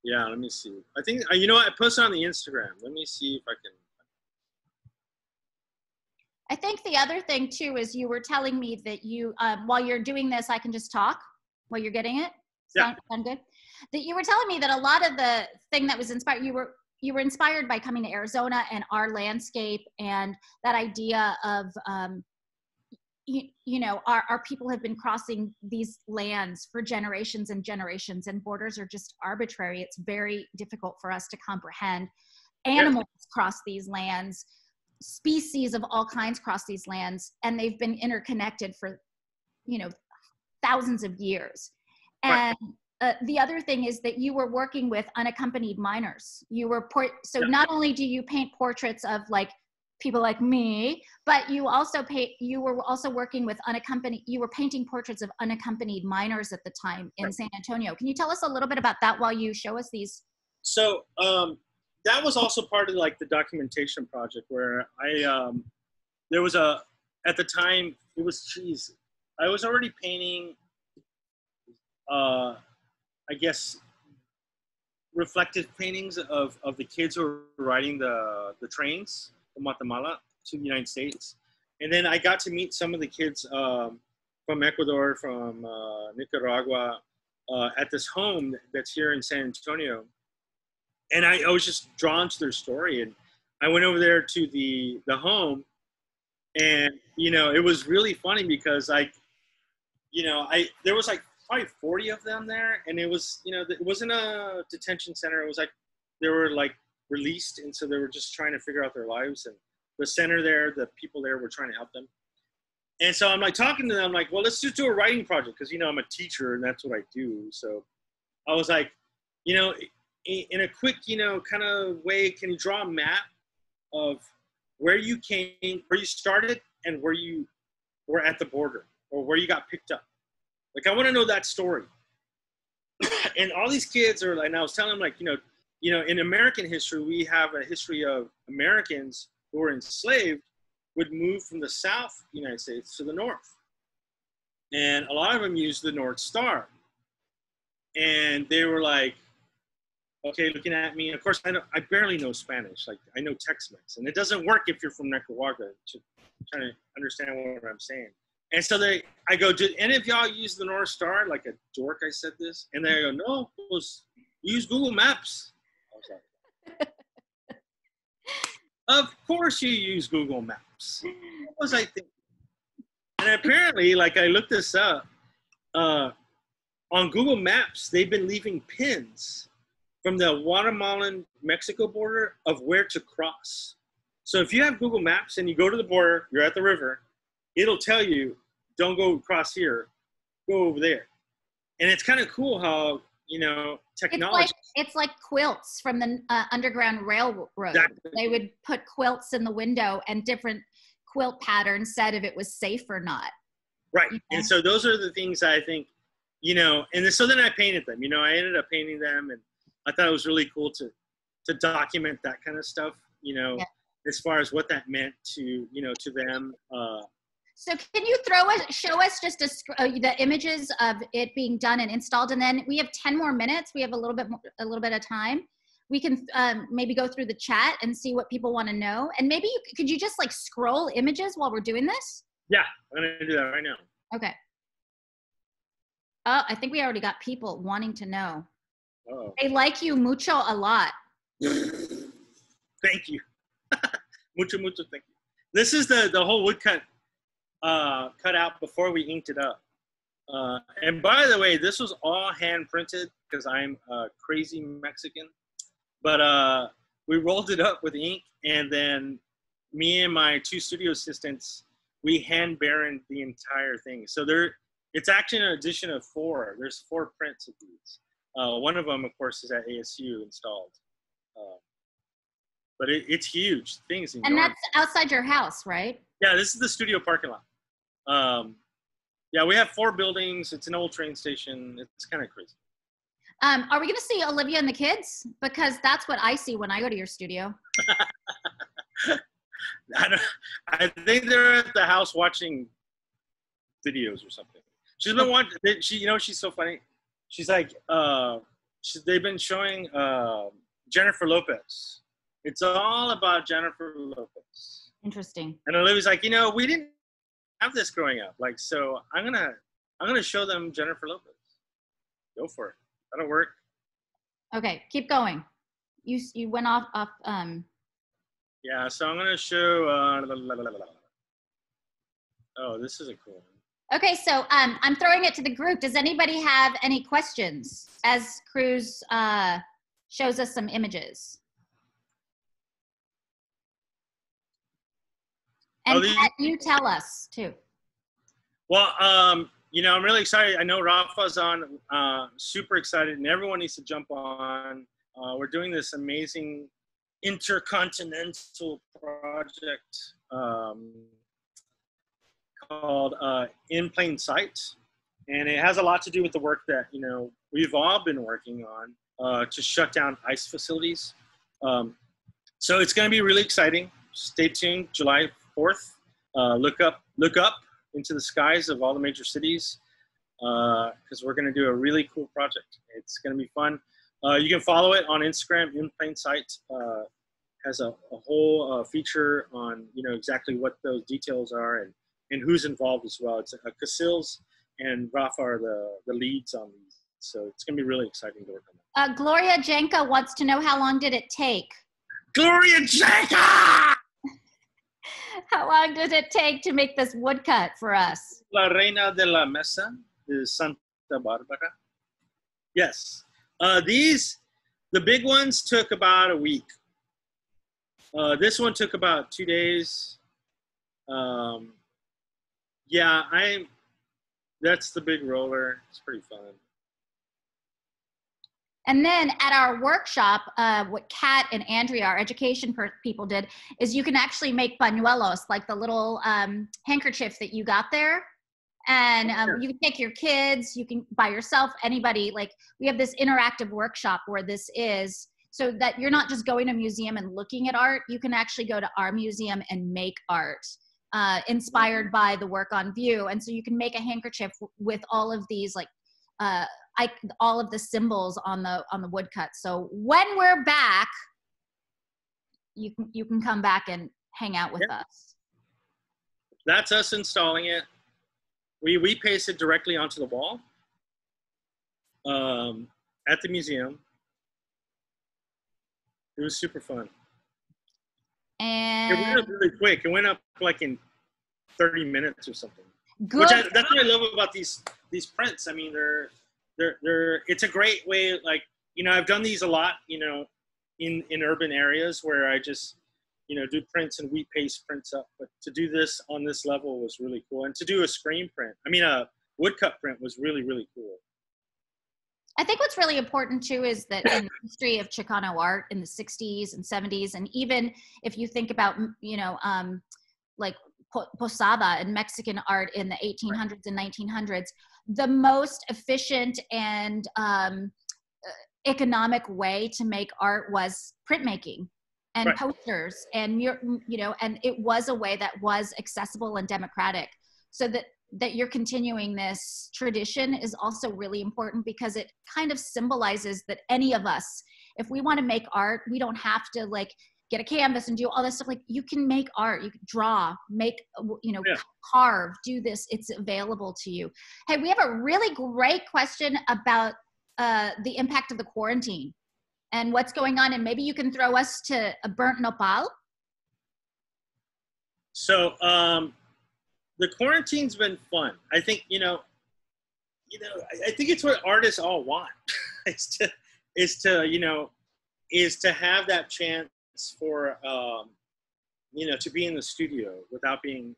Yeah, let me see. I think, uh, you know what, I posted on the Instagram. Let me see if I can. I think the other thing too is you were telling me that you, um, while you're doing this, I can just talk while you're getting it. Sound, yeah. sound good? That you were telling me that a lot of the thing that was inspired, you were you were inspired by coming to Arizona and our landscape and that idea of um, you, you, know our, our people have been crossing these lands for generations and generations and borders are just arbitrary it's very difficult for us to comprehend animals yeah. cross these lands species of all kinds cross these lands and they've been interconnected for you know thousands of years and right. uh, the other thing is that you were working with unaccompanied minors you were port so yeah. not only do you paint portraits of like people like me but you also paint you were also working with unaccompanied you were painting portraits of unaccompanied minors at the time in right. san antonio can you tell us a little bit about that while you show us these so um that was also part of like the documentation project where I um, there was a at the time it was geez I was already painting uh, I guess reflective paintings of, of the kids who were riding the the trains from Guatemala to the United States, and then I got to meet some of the kids um, from Ecuador, from uh, Nicaragua, uh, at this home that's here in San Antonio. And I, I was just drawn to their story. And I went over there to the the home. And you know it was really funny because I you know I there was like probably 40 of them there and it was you know it wasn't a detention center. It was like they were like released and so they were just trying to figure out their lives and the center there the people there were trying to help them. And so I'm like talking to them I'm like well let's just do a writing project because you know I'm a teacher and that's what I do. So I was like you know in a quick, you know, kind of way, can you draw a map of where you came, where you started, and where you were at the border, or where you got picked up? Like, I want to know that story. [COUGHS] and all these kids are, like, and I was telling them, like, you know, you know, in American history, we have a history of Americans who were enslaved would move from the South United States to the North, and a lot of them used the North Star. And they were like, okay, looking at me. Of course, I, I barely know Spanish. Like I know Tex-Mex, and it doesn't work if you're from Nicaragua. To, trying to understand what I'm saying. And so they, I go, did any of y'all use the North Star? Like a dork, I said this, and they go, no, was use Google Maps. [LAUGHS] of course, you use Google Maps. What was I thinking? And apparently, like I looked this up. Uh, on Google Maps, they've been leaving pins from the Guatemalan Mexico border of where to cross. So if you have Google Maps and you go to the border, you're at the river, it'll tell you, don't go across here, go over there. And it's kind of cool how, you know, technology. It's like, it's like quilts from the uh, Underground Railroad. Exactly. They would put quilts in the window and different quilt patterns said if it was safe or not. Right. You know? And so those are the things I think, you know, and so then I painted them, you know, I ended up painting them and I thought it was really cool to to document that kind of stuff. You know, yeah. as far as what that meant to you know to them. Uh, so can you throw us, show us just a, uh, the images of it being done and installed, and then we have ten more minutes. We have a little bit more, a little bit of time. We can um, maybe go through the chat and see what people want to know, and maybe you, could you just like scroll images while we're doing this? Yeah, I'm gonna do that right now. Okay. Oh, I think we already got people wanting to know. Oh. They like you mucho a lot. thank you. [LAUGHS] mucho, mucho, thank you. This is the, the whole woodcut uh, cut out before we inked it up. Uh, and by the way, this was all hand printed because I'm a crazy Mexican. But uh, we rolled it up with ink, and then me and my two studio assistants, we hand baroned the entire thing. So there, it's actually an edition of four. There's four prints of these. Uh, one of them, of course, is at ASU installed. Uh, but it, it's huge. Things. And that's outside your house, right? Yeah, this is the studio parking lot. Um, yeah, we have four buildings. It's an old train station. It's kind of crazy. Um, are we going to see Olivia and the kids? Because that's what I see when I go to your studio. [LAUGHS] I, I, think they're at the house watching videos or something. She's been watching. She, you know, she's so funny she's like, uh, she, they've been showing uh, Jennifer Lopez. It's all about Jennifer Lopez. Interesting. And Olivia's like, you know, we didn't have this growing up. Like, so I'm gonna I'm gonna show them Jennifer Lopez. Go for it. That'll work. Okay, keep going. You you went off off um Yeah, so I'm gonna show. Uh, la, la, la, oh, this is a cool one. Okay, so um, I'm throwing it to the group. Does anybody have any questions as Cruz uh, shows us some images? And Pat, you tell us too. Well, um, you know, I'm really excited. I know Rafa's on. Uh, super excited, and everyone needs to jump on. Uh, we're doing this amazing intercontinental project um, called uh, In Plain Sight, and it has a lot to do with the work that you know we've all been working on uh, to shut down ICE facilities. Um, so it's going to be really exciting. Stay tuned. July 4th. Uh, look up, look up into the skies of all the major cities because we're going to do a really cool project. It's going to be fun. Uh, you can follow it on Instagram. In Plain Sight uh, has a, a whole uh, feature on you know exactly what those details are and, and who's involved as well. It's uh, Cassils and Rafa are the, the leads on these, so it's going to be really exciting to work on. That. Uh, Gloria Jenka wants to know how long did it take? Gloria Jenka! [LAUGHS] How long did it take to make this woodcut for us? La Reina de la Mesa de Santa Barbara. Yes. Uh, these, the big ones took about a week. Uh, this one took about two days. Um, yeah, I. That's the big roller. It's pretty fun. And then at our workshop, uh, what Kat and Andrea, our education per- people, did is you can actually make pañuelos, like the little um, handkerchief that you got there. And um, Sure. you can take your kids, you can by yourself, anybody. Like we have this interactive workshop where this is so that you're not just going to a museum and looking at art. You can actually go to our museum and make art uh, inspired by the work on view. And so you can make a handkerchief w- with all of these like uh, I, all of the symbols on the on the woodcut. So when we're back, you can you can come back and hang out with Yeah. us. That's us installing it. We we paste it directly onto the wall um, at the museum. It was super fun. And It went up really quick. It went up like in 30 minutes or something. good. Which I, that's what I love about these these prints. I mean, they're they're they're. It's a great way. Like you know, I've done these a lot. You know, in in urban areas where I just you know do prints and wheat paste prints up. But to do this on this level was really cool, and to do a screen print. I mean, a woodcut print was really really cool. I think what's really important too is that in the [COUGHS] history of Chicano art in the 60s and 70s, and even if you think about, you know, um, like Posada and Mexican art in the 1800s and 1900s, the most efficient and um, uh, economic way to make art was printmaking and Right. posters and you know and it was a way that was accessible and democratic so that that you're continuing this tradition is also really important because it kind of symbolizes that any of us if we want to make art we don't have to like get a canvas and do all this stuff like you can make art you can draw make you know Yeah. carve do this it's available to you hey we have a really great question about uh, the impact of the quarantine and what's going on and maybe you can throw us to a burnt nopal So um, the quarantine's been fun. I think you know, you know, I, I think it's what artists all want. [LAUGHS] is to is to you know, is to have that chance for um, you know to be in the studio without being.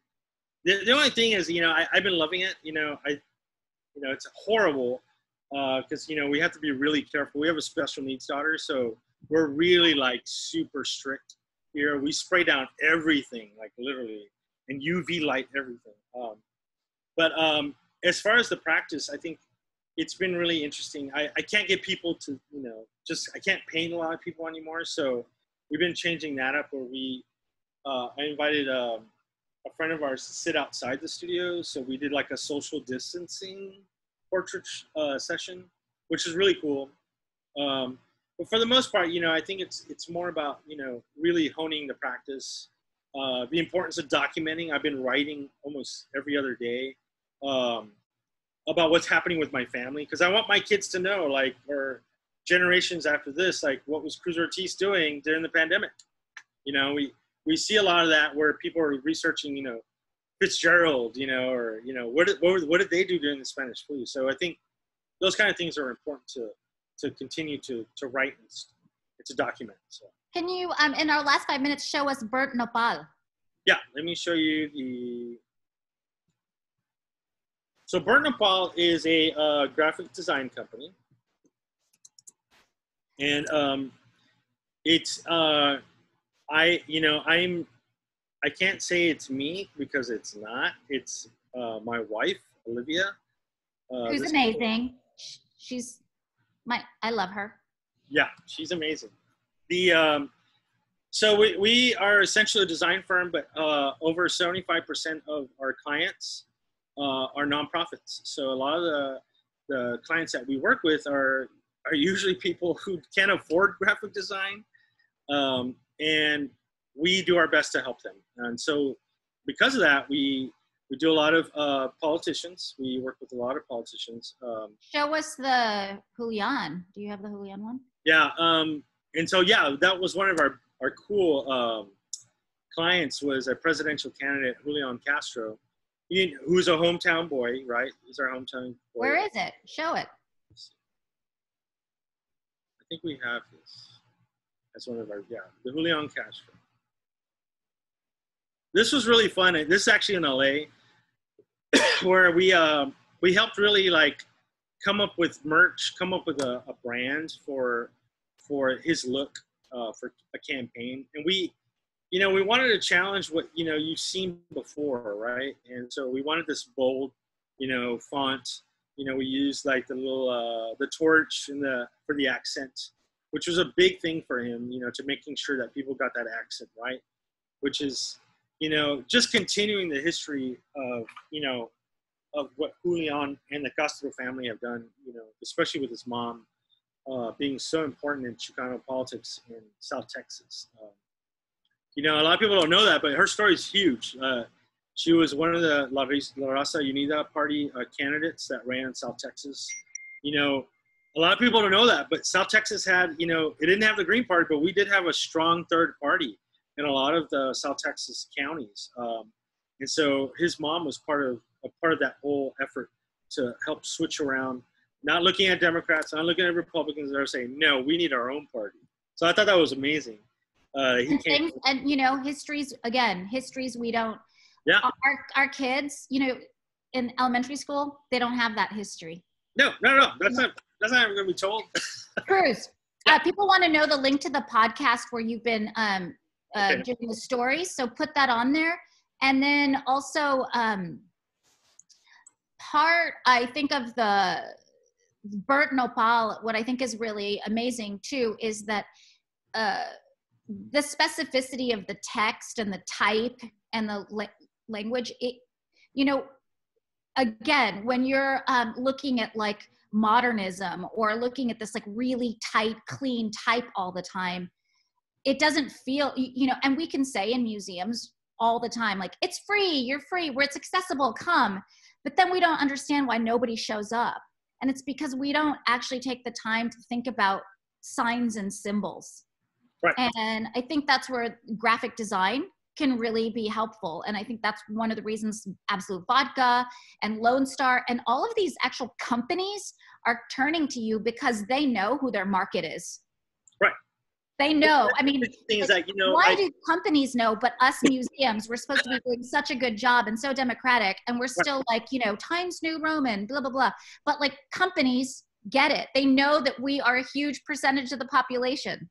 The, the only thing is, you know, I, I've been loving it. You know, I, you know, it's horrible because you know we have to be really careful. We have a special needs daughter, so we're really like super strict here. We spray down everything, like literally, and UV light everything. Um, but um, as far as the practice, I think it's been really interesting. I, I can't get people to, you know, just I can't paint a lot of people anymore. So we've been changing that up where we, uh, I invited um, a friend of ours to sit outside the studio. So we did like a social distancing portrait uh, session, which is really cool. Um, but for the most part, you know, I think it's it's more about you know really honing the practice uh, the importance of documenting. I've been writing almost every other day um, about what's happening with my family because I want my kids to know, like, or generations after this, like, what was Cruz Ortiz doing during the pandemic? You know, we we see a lot of that where people are researching, you know, Fitzgerald, you know, or you know, what did, what, what did they do during the Spanish flu? So I think those kind of things are important to to continue to to write and to document. So. Can you, um, in our last five minutes, show us burnt nopal? Yeah, let me show you the. So Burnt Nopal is a uh, graphic design company, and um, it's uh, I you know I'm I can't say it's me because it's not. It's uh, my wife Olivia. Uh, Who's amazing. She's my I love her. Yeah, she's amazing. The um, so we, we are essentially a design firm, but uh, over 75% of our clients uh, are nonprofits. So a lot of the, the clients that we work with are, are usually people who can't afford graphic design. Um, and we do our best to help them. And so because of that, we, we do a lot of uh, politicians. We work with a lot of politicians. Um, Show us the Julian. Do you have the Julian one? Yeah. Um, and so, yeah, that was one of our our cool um, clients was a presidential candidate, Julian Castro, who's a hometown boy, right? He's our hometown boy. Where is it? Show it. I think we have this. That's one of our, yeah, the Julian Castro. This was really fun. This is actually in LA, [COUGHS] where we uh, we helped really like come up with merch, come up with a, a brand for for his look uh, for a campaign, and we, you know, we wanted to challenge what you know you've seen before, right? And so we wanted this bold, you know, font. You know, we used like the little uh, the torch and the for the accent, which was a big thing for him. You know, to making sure that people got that accent right, which is, you know, just continuing the history of you know of what Julian and the Castro family have done, you know, especially with his mom, uh, being so important in Chicano politics in South Texas. Um, you know, a lot of people don't know that, but her story is huge. Uh, she was one of the La, Raza Unida party uh, candidates that ran in South Texas. You know, a lot of people don't know that, but South Texas had, you know, it didn't have the Green Party, but we did have a strong third party in a lot of the South Texas counties. Um, and so his mom was part of a part of that whole effort to help switch around not looking at Democrats, not looking at Republicans that are saying, no, we need our own party. So I thought that was amazing. Uh, he and, and, you know, histories, again, histories we don't, yeah. Our, our kids, you know, in elementary school, they don't have that history. No, no, no, that's not, that's not going to be told. [LAUGHS] Cruz, uh, people want to know the link to the podcast where you've been um, uh, okay. doing the stories. So put that on there. And then also, um, part, I think of the, Burnt Nopal, what I think is really amazing too is that uh, the specificity of the text and the type and the language, it, you know, again, when you're um, looking at like modernism or looking at this like really tight, clean type all the time, it doesn't feel, you know, and we can say in museums all the time, like, it's free, you're free, where it's accessible, come. But then we don't understand why nobody shows up and it's because we don't actually take the time to think about signs and symbols. Right. And I think that's where graphic design can really be helpful. And I think that's one of the reasons Absolut Vodka and Lone Star and all of these actual companies are turning to you because they know who their market is. Right. They know. I mean, things like, you know, why I, do companies know, but us museums, we're supposed to be doing such a good job and so democratic, and we're still like, you know, Times New Roman, blah blah blah. But like companies get it. They know that we are a huge percentage of the population.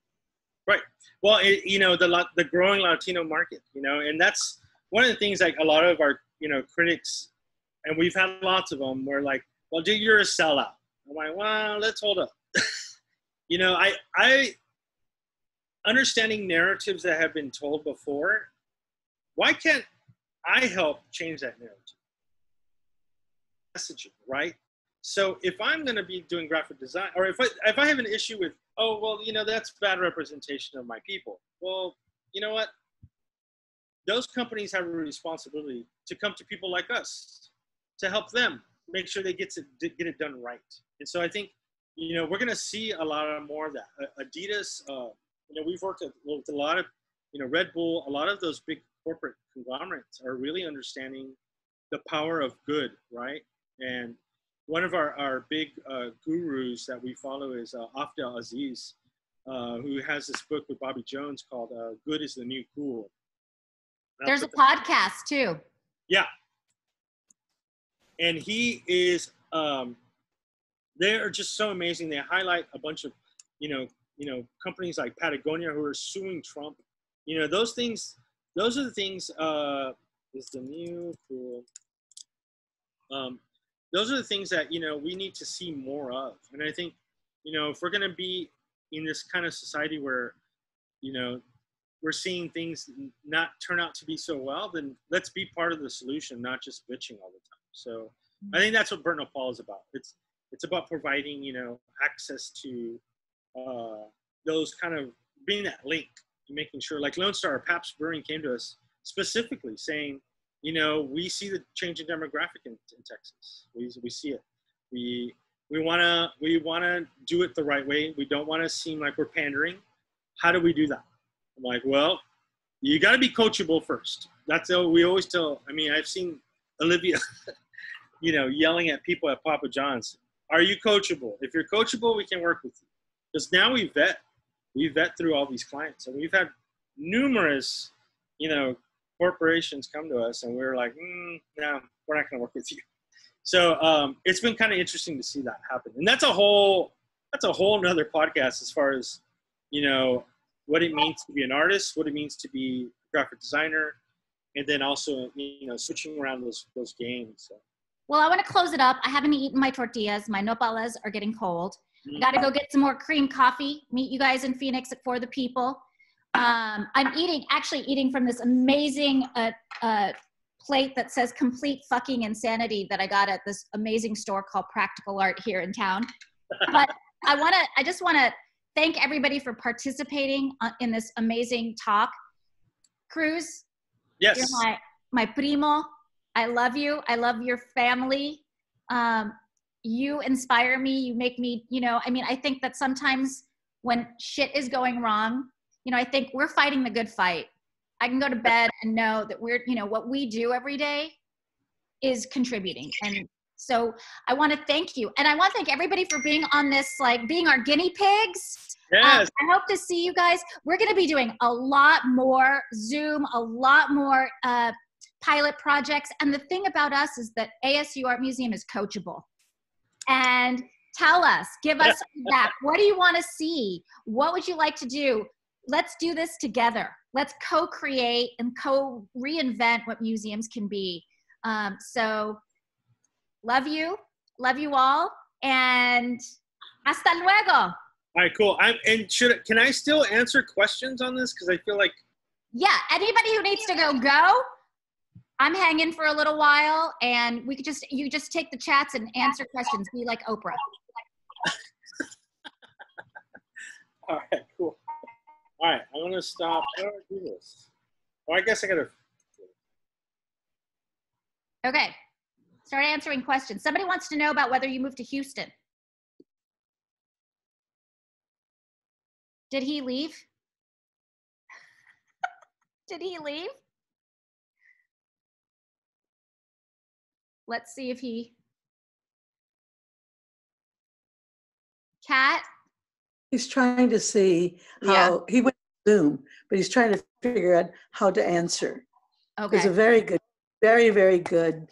Right. Well, it, you know, the the growing Latino market, you know, and that's one of the things like a lot of our, you know, critics, and we've had lots of them. Where like, well, dude, you're a sellout. I'm like, well, let's hold up. [LAUGHS] you know, I I understanding narratives that have been told before, why can't I help change that narrative? Messaging, right? So if I'm going to be doing graphic design, or if I, if I have an issue with, oh, well, you know, that's bad representation of my people. Well, you know what? those companies have a responsibility to come to people like us to help them make sure they get to get it done right. And so I think you know we're going to see a lot of more of that. Adidas, uh, you know, we've worked with a lot of you know Red Bull, a lot of those big corporate conglomerates are really understanding the power of good, right? And one of our, our big uh, gurus that we follow is uh, Afdhel Aziz, uh, who has this book with Bobby Jones called uh, Good is the New Cool. There's a podcast too. Yeah. And he is, um, they are just so amazing. They highlight a bunch of, you know, you know, companies like Patagonia who are suing Trump. You know, those things, those are the things, uh, is the new cool. Um, those are the things that, you know, we need to see more of. And I think, you know, if we're going to be in this kind of society where, you know, we're seeing things not turn out to be so well, then let's be part of the solution, not just bitching all the time. So I think that's what Nopal is about. It's it's about providing, you know, access to uh, those kind of being that link, making sure, like Lone Star, Pabst Brewing came to us specifically saying, you know, we see the change in demographic in, in Texas. We, we see it. We we wanna we wanna do it the right way. We don't want to seem like we're pandering. How do we do that? I'm like, well, you got to be coachable first. That's what we always tell. I mean, I've seen Olivia, [LAUGHS] you know, yelling at people at Papa John's. Are you coachable? If you're coachable, we can work with you. Because now we vet, we vet through all these clients, and we've had numerous, you know, corporations come to us, and we're like, mm, no, we're not going to work with you. So um, it's been kind of interesting to see that happen, and that's a whole that's a whole nother podcast as far as you know what it means to be an artist, what it means to be a graphic designer, and then also you know switching around those those games. So. Well, I want to close it up. I haven't eaten my tortillas. My nopales are getting cold. I got to go get some more cream coffee. Meet you guys in Phoenix at For the People. Um, I'm eating, actually eating from this amazing uh, uh, plate that says complete fucking insanity that I got at this amazing store called Practical Art here in town. But [LAUGHS] I want to, I just want to thank everybody for participating uh, in this amazing talk. Cruz, yes. you're my, my primo. I love you. I love your family. Um, you inspire me. You make me, you know, I mean, I think that sometimes when shit is going wrong, you know, I think we're fighting the good fight. I can go to bed and know that we're, you know, what we do every day is contributing. And so I want to thank you. And I want to thank everybody for being on this, like being our guinea pigs. Um, yes. Um, I hope to see you guys. We're going to be doing a lot more Zoom, a lot more uh, pilot projects. And the thing about us is that ASU Art Museum is coachable. And tell us, give us [LAUGHS] feedback. What do you want to see? What would you like to do? Let's do this together. Let's co create and co reinvent what museums can be. Um, so Love you. Love you all. And hasta luego. All right, cool. I'm and should can I still answer questions on this? Because I feel like yeah, anybody who needs to go, go. I'm hanging for a little while, and we could just you just take the chats and answer questions. Be like Oprah. [LAUGHS] All right. All right, I'm gonna stop. How do I do this? Well, I guess I gotta. Okay. Start answering questions. Somebody wants to know about whether you moved to Houston. Did he leave? [LAUGHS] Did he leave? Let's see if he. Cat. He's trying to see how yeah. he went Zoom, but he's trying to figure out how to answer. Okay. It's a very good, very, very good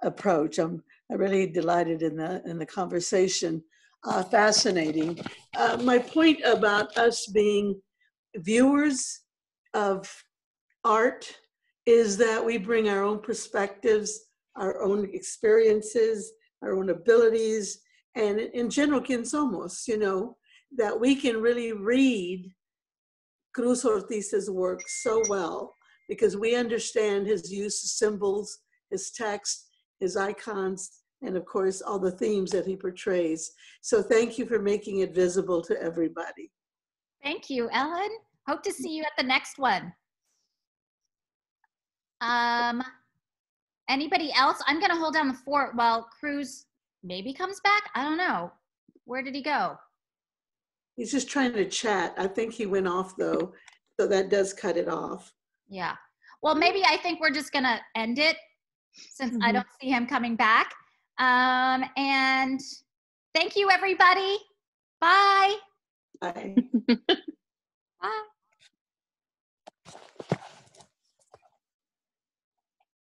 approach. I'm, I'm really delighted in the in the conversation. Uh, fascinating. Uh, my point about us being viewers of art is that we bring our own perspectives, our own experiences, our own abilities, and in general, somos, you know, that we can really read Cruz Ortiz's work so well because we understand his use of symbols, his text, his icons, and of course, all the themes that he portrays. So thank you for making it visible to everybody. Thank you, Ellen. Hope to see you at the next one. Um, anybody else? I'm gonna hold down the fort while Cruz maybe comes back. I don't know. Where did he go? He's just trying to chat. I think he went off though, so that does cut it off. Yeah. Well, maybe I think we're just gonna end it since mm-hmm. I don't see him coming back. Um, and thank you, everybody. Bye. Bye. [LAUGHS] Bye.